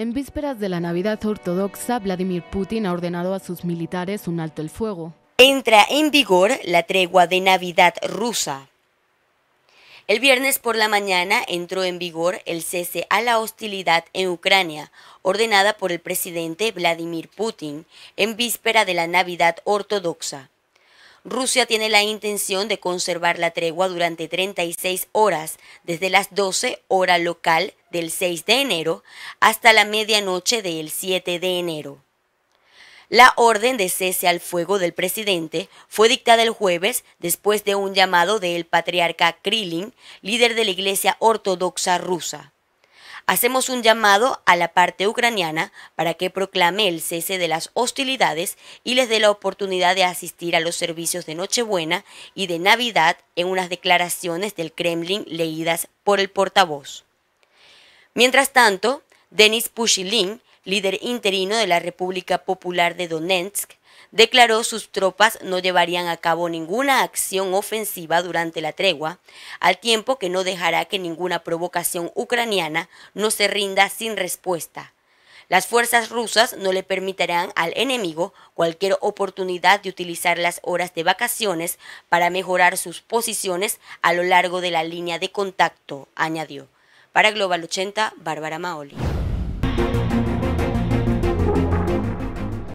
En vísperas de la Navidad ortodoxa, Vladimir Putin ha ordenado a sus militares un alto el fuego. Entra en vigor la tregua de Navidad rusa. El viernes por la mañana entró en vigor el cese a la hostilidad en Ucrania, ordenada por el presidente Vladimir Putin en víspera de la Navidad ortodoxa. Rusia tiene la intención de conservar la tregua durante 36 horas, desde las 12 hora local del 6 de enero hasta la medianoche del 7 de enero. La orden de cese al fuego del presidente fue dictada el jueves después de un llamado del patriarca Krilin, líder de la Iglesia Ortodoxa rusa. Hacemos un llamado a la parte ucraniana para que proclame el cese de las hostilidades y les dé la oportunidad de asistir a los servicios de Nochebuena y de Navidad en unas declaraciones del Kremlin leídas por el portavoz. Mientras tanto, Denis Pushilin, líder interino de la República Popular de Donetsk, declaró sus tropas no llevarían a cabo ninguna acción ofensiva durante la tregua, al tiempo que no dejará que ninguna provocación ucraniana no se rinda sin respuesta. Las fuerzas rusas no le permitirán al enemigo cualquier oportunidad de utilizar las horas de vacaciones para mejorar sus posiciones a lo largo de la línea de contacto, añadió. Para Global 80, Bárbara Maoli.